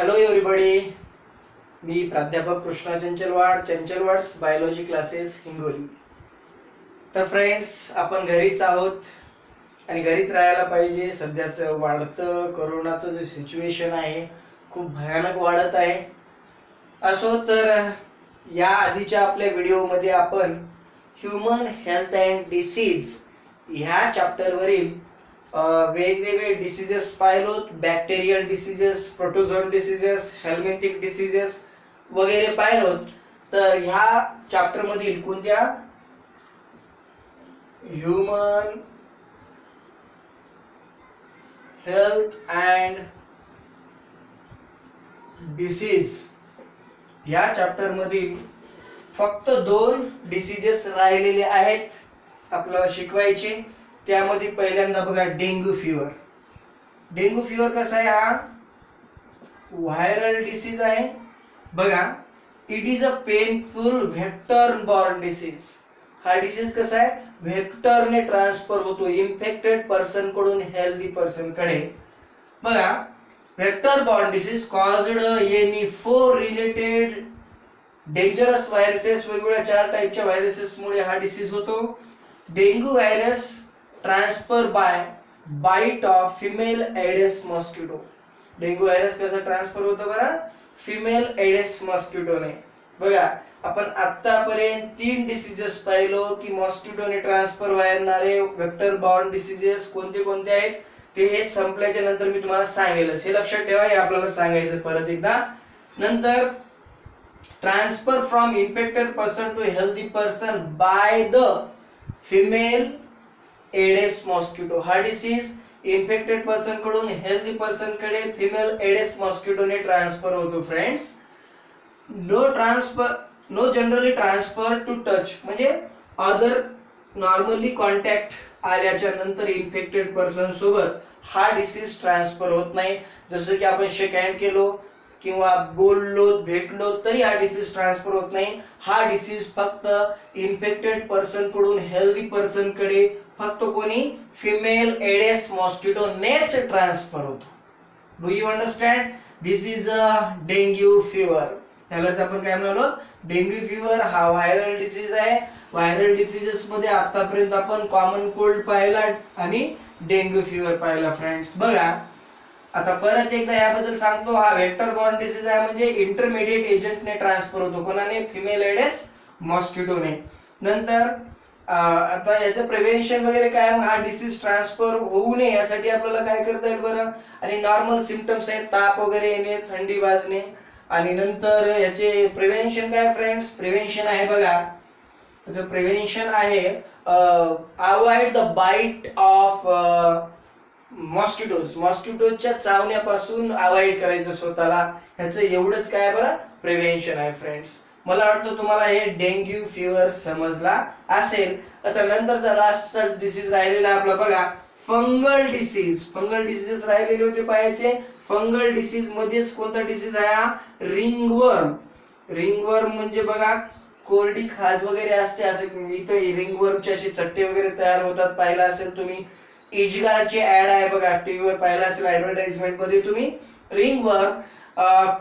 Hello everybody मी प्राध्यापक Krishna Chanchalwad Chanchalwad's biology classes Hingoli. तर फ्रेंड्स आपण घरीच आहोत आणि घरीच राहायला पाहिजे. सध्याचं वाढतं करोनाचं जे सिच्युएशन आहे खूप भयानक वाढत आहे. असो तर या आधीच्या आपल्या व्हिडिओमध्ये आपण ह्युमन हेल्थ अँड डिसीज ह्या चॅप्टरवरील वेगवेगळे diseases पाहिलोत bacterial diseases protozoan diseases helminthic diseases वगैरे पाहिलोत. तर ह्या चॅप्टरमधील कोणत्या? ह्युमन हेल्थ अँड डिसीज या चॅप्टर मधील फक्त दोन डिसीजेस राहिलेले आहेत आपल्याला शिकवायचे. त्यामध्ये पहिल्यांदा बघा डेंग्यू फिवर डेंग्यू फिवर कसा आहे हा? व्हायरल डिसीज आहे. बघा it is a painful vector borne disease हा डिसीज कसा आहे? व्हेक्टरने ट्रान्सफर होतो. इन्फेक्टेड पर्सनकडून हेल्दी पर्सनकडे बघा vector borne disease caused any four related dangerous viruses वेगवेगळ्या चार टाईपच्या व्हायरसेसमुळे हा डिसीज होतो. Dengue virus transfer by bite of female Aedes mosquito. Dengue virus कसा ट्रान्सफर होतं बरं? फिमेल एडेस मॉस्किटोने. बघा आपण आतापर्यंत तीन डिसीजेस पाहिलो की मॉस्किटोने ट्रान्सफर व्हायरणारे व्हेक्टर बॉर्न डिसीजेस कोणते कोणते आहेत? ते हे संपल्याच्या नंतर मी तुम्हाला सांगेलच. हे लक्षात ठेवा हे आपल्याला सांगायचं परत एकदा. नंतर transfer from infected person to healthy person by the female Aedes mosquito. हा डिसीज इन्फेक्टेड पर्सनकडून हेल्दी पर्सनकडे फिमेल एडेस मॉस्किटोने ट्रान्सफर होतो friends no transfer no generally transfer to touch म्हणजे अदर नॉर्मली कॉन्टॅक्ट आल्याच्यानंतर इन्फेक्टेड पर्सन सोबत हा disease transfer होत नाही. जसं की आपण शेक हँड केलो किंवा बोललो भेटलो तरी हा डिसीज ट्रान्सफर होत नाही. हा डिसीज फक्त इन्फेक्टेड पर्सनकडून हेल्दी पर्सनकडे फक्त कोणी? फिमेल एडेस मॉस्किटो नेच ट्रान्सफर होतो. Do you understand this is a dengue fever त्यालाच आपण काय म्हणालो? डेंग्यू फिवर हा व्हायरल डिसीज आहे. व्हायरल डिसीजेस मध्ये आतापर्यंत आपण कॉमन कोल्ड पाहिला आणि डेंग्यू फिवर पाहिला फ्रेंड्स बघा आता परत एकदा याबद्दल सांगतो. हा व्हेक्टर बॉर्न डिसीज आहे म्हणजे इंटरमिडिएट एजंटने ट्रान्सफर होतो. कोणाने? फिमेल एडेस मॉस्किटोने नंतर आता याचं प्रिव्हेन्शन वगैरे काय मग हा डिसीज ट्रान्सफर होऊ नये यासाठी आपल्याला काय करता येईल बरं? आणि नॉर्मल सिमटम्स आहेत ताप वगैरे येणे थंडी वाजणे. आणि नंतर याचे प्रिव्हेन्शन काय फ्रेंड्स प्रिव्हेन्शन आहे बघा. त्याचं प्रिव्हेन्शन आहे avoid the bite of mosquitoes मॉस्किटोजच्या चावण्यापासून अवॉइड करायचं स्वतःला. ह्याचं एवढंच काय बरं? प्रिव्हेन्शन आहे फ्रेंड्स मला वाटतं तुम्हाला हे डेंग्यू फिवर समजला असेल. आता नंतरचा लास्टचा डिसीज राहिलेला आपला बघा फंगल डिसीज फंगल डिसीजेस राहिलेले होते पायाचे. फंगल डिसीज मध्येच कोणता डिसीज आहे हा? रिंगवर्म रिंगवर्म म्हणजे बघा कोरडी खाज वगैरे असते असं इथं रिंगवर्मचे असे चट्टे वगैरे तयार होतात. पाहिला असेल तुम्ही इजगारची ऍड आहे बघा टीव्हीवर पाहिला असेल ऍडव्हर्टाइजमेंटमध्ये तुम्ही. रिंगवर्म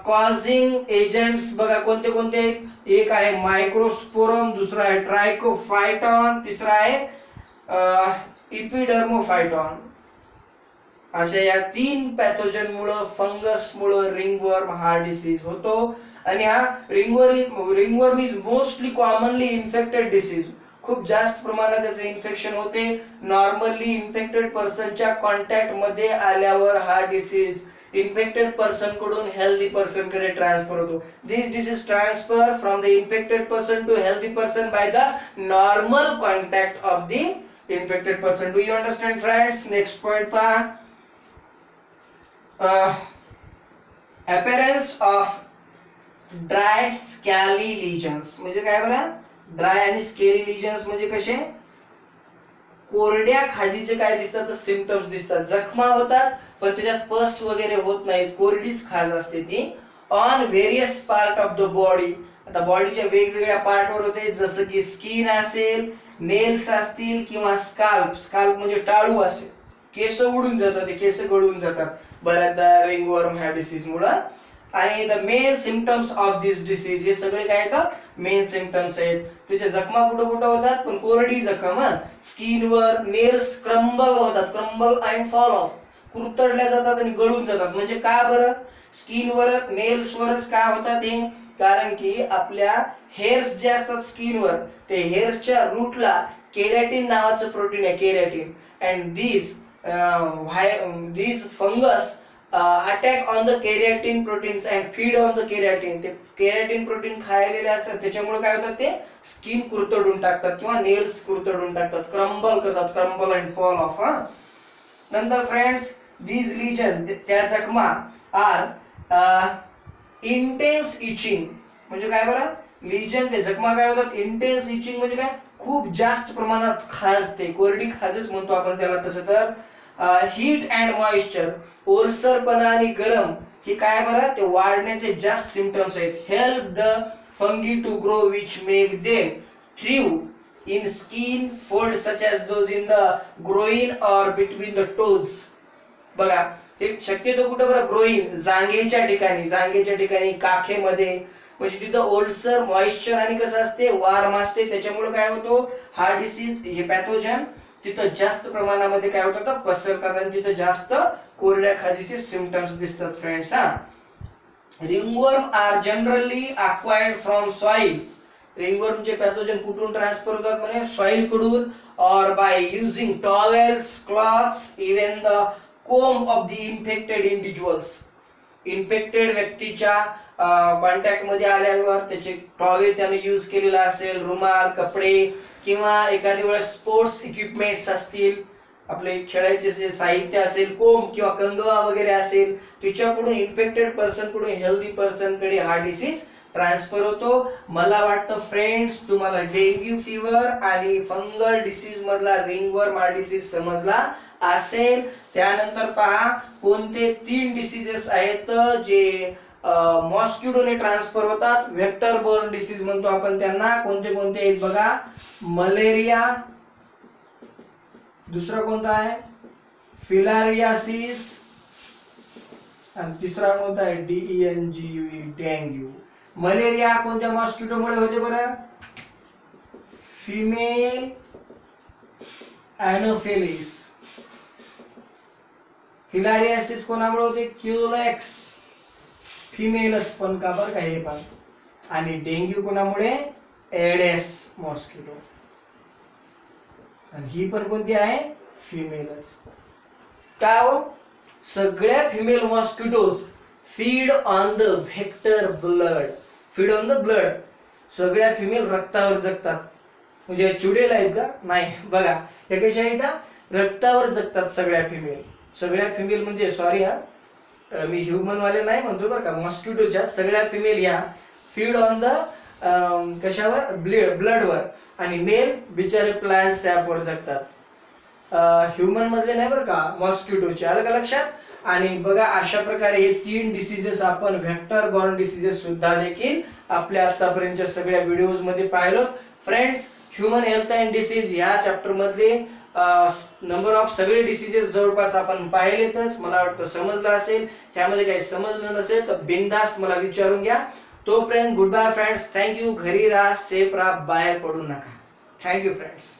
कॉझिंग एजंट्स बघा कोणते कोणते? एक आहे मायक्रोस्पोरम दुसरा आहे ट्रायकोफायटॉन तिसरा आहे इपिडर्मोफायटॉन अशा या तीन पॅथोजन फंगसमुळं फंगस रिंगवर्म हा डिसीज होतो. आणि हा रिंगवर ringworm is mostly commonly infected disease खूप जास्त प्रमाणात त्याचं इन्फेक्शन होते. नॉर्मली इन्फेक्टेड पर्सनच्या कॉन्टॅक्टमध्ये आल्यावर हा डिसीज इन्फेक्टेड पर्सनकडून हेल्दी पर्सनकडे ट्रान्सफर होतो. This disease transfer from the infected person to healthy person by the normal contact of the infected person do you understand friends next point पहा appearance of dry scaly lesions म्हणजे काय बरं? Dry आणि scaly lesions म्हणजे कसे? कोरड्या खाजीचे काय दिसतात? तर सिमटम्स दिसतात. जखमा होतात पण त्याच्यात पस वगैरे होत नाहीत. कोरडीच खाज असते ती. On various part of the body आता बॉडीच्या वेगवेगळ्या पार्टवर होते. जसं की स्किन असेल नेल्स असतील किंवा स्काल्प स्काल्प म्हणजे टाळू असेल केस उडून जातात. ते केस गळून जातात. बऱ्याचदा रिंगवर्म ह्या डिसीजमुळं आणि the main symptoms of this disease हे सगळे काय आहेत मेन सिमटम्स आहेत. त्याच्या जखमा कुठं कुठं होतात? पण कोरडी जखम स्किनवर नेल्स क्रम्बल होतात. क्रम्बल अँड फॉल ऑफ कुरतडल्या जातात आणि गळून जातात. म्हणजे का बरं? स्किनवर नेल्सवरच का होतात हे? कारण की आपल्या हेअर्स जे असतात स्किनवर ते हेअर्सच्या रूटला केरॅटिन नावाचं प्रोटीन आहे keratin. And these why these fungus attack on the keratin proteins and feed on the keratin. ते केरॅटिन प्रोटीन खायलेले असतात त्याच्यामुळे काय होतात ते? स्किन कुरतडून टाकतात किंवा नेल्स कुरतडून टाकतात क्रम्बल करतात क्रम्बल अँड फॉल ऑफ हा. नंतर फ्रेंड्स दीज लिजन त्या जखमा आर इंटेन्स इचिंग म्हणजे काय बरं? लिजन ते जखमा काय होतात? इंटेन्स इचिंग म्हणजे काय? खूप जास्त प्रमाणात खाजते. कोरडी खाजच म्हणतो आपण त्याला तसं तर. हीट अँड मॉइश्चर ओलसरपणा आणि गरम. हे काय बरं? ते वाढण्याचे जास्त सिमटम्स आहेत. Help the fungi to grow which make them thrive in skin folds such as those in the groin or between the toes. बघा ते शक्यतो कुठं बरं ग्रोईन जांघेच्या ठिकाणी जांघेच्या ठिकाणी काखेमध्ये. म्हणजे तिथं ओल्सर मॉइश्चर आणि कसं असते वार्म असते. त्याच्यामुळे काय होतो हा डिसीज हे पॅथोजन तिथं जास्त प्रमाणामध्ये काय होतं तर पसरतात आणि तिथं जास्त कोरड्या खाजीचे सिमटम्स दिसतात फ्रेंड्स हा. Ringworm are generally acquired from soil रिंगवर्मचे pathogen कुठून ट्रान्सफर होतात म्हणजे सॉइलकडून. और by using towels clothes even the comb of the infected individuals infected व्यक्तीच्या कॉन्टॅक्टमध्ये आल्यावर त्याचे टॉवेल त्याने यूज केलेला असेल. रुमाल कपडे किंवा एखाद्या वेळेस स्पोर्ट्स इक्विपमेंट्स असतील. आपले खेळायचे जे साहित्य असेल कोंब किंवा कंदवा वगैरे असेल तिच्याकडून इन्फेक्टेड पर्सनकडून हेल्दी पर्सनकडे हा डिसीज ट्रान्सफर होतो. मला वाटतं फ्रेंड्स तुम्हाला डेंग्यू फिवर आणि फंगल डिसीज मधला रिंगवर्म हा डिसीज समजला असेल. त्यानंतर पहा कोणते तीन डिसीजेस आहेत जे मॉस्किटोने ट्रान्सफर होतात. व्हेक्टर बोर्न डिसीज म्हणतो आपण त्यांना. कोणते कोणते आहेत बघा? मलेरिया दुसरा कोणता आहे? फिलारियासिस आणि तिसरा कोणता आहे? D E N G U dengue malaria कोणत्या मॉस्किटोमुळे होते बरं? फिमेल अॅनोफेलिस फिलारियासिस कोणामुळे होते? क्युलेक्स फिमेलच पण का बरं का हे पण? आणि डेंग्यू कोणामुळे? एडेस मॉस्किटो आणि ही पण कोणती आहे? फिमेलच का हो? सगळ्या female mosquitoes feed on the vector blood feed on the blood सगळ्या फिमेल रक्तावर जगतात. म्हणजे चुडेल आहेत का? नाही. बघा हे कशा आहेत रक्तावर जगतात सगळ्या फिमेल सगळ्या फिमेल म्हणजे सॉरी हा मी ह्युमन वाले नाही म्हणतो बरं का मॉस्किटोच्या सगळ्या फिमेल या फीड ऑन द कशावर? ब्लड ब्लडवर आणि मेल बिचारे प्लांट सॅपवर जगतात. ह्युमन मधले नाही बरं का मॉस्किटोचे आलं का लक्षात? आणि बघा अशा प्रकारे हे तीन डिसीजेस आपण व्हेक्टर बॉर्न डिसीजेस सुद्धा देखील आपल्या आतापर्यंतच्या सगळ्या व्हिडिओजमध्ये पाहिलो friends human health and disease या चॅप्टर मधले नंबर ऑफ सगळे डिसीजेस जवळपास आपण पाहिलेतच. मला वाटतं समजलं असेल. ह्यामध्ये काही समजलं नसेल तर बिनधास्त मला विचारून घ्या. तोपर्यंत गुड बाय फ्रेंड्स थँक्यू घरी राहा सेफ राहा बाहेर पडू नका. Thank you friends